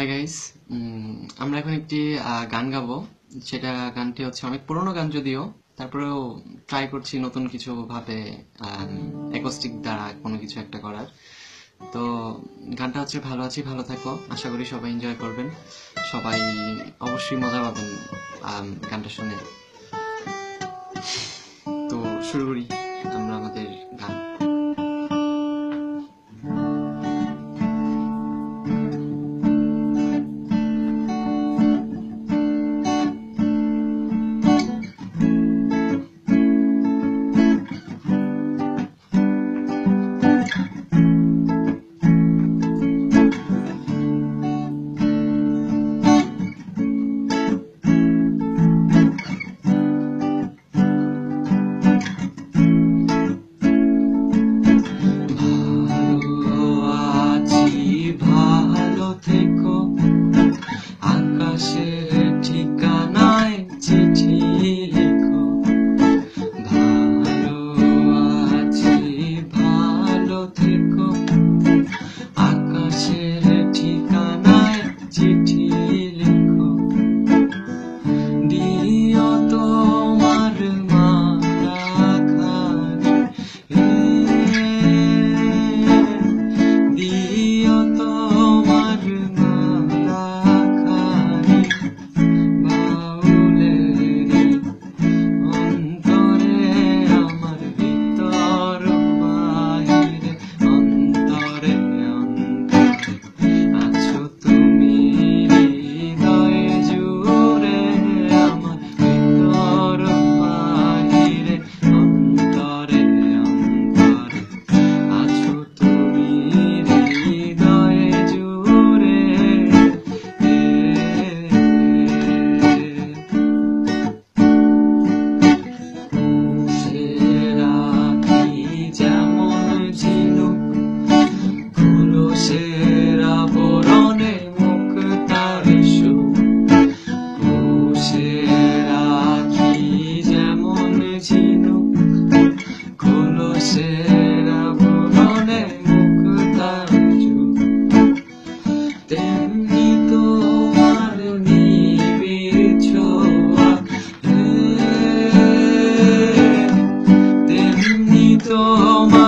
Hi guys আমরা এখন একটি গান গাবো। সেটা গানটি হচ্ছে অনেক পুরোনো গান যদিও। তারপরেও ট্রাই করছি নতুন কিছু ভাবে একস্টিক দ্বারা কোনো কিছু একটা করার। তো গানটা হচ্ছে ভালো আছি, ভালো থাকো। আশা করি সবাই এনজয় করবেন। সবাই অবশ্যই মজা পাবেন গানটা শুনে। তো শুরু করি আমরা আমাদের so much.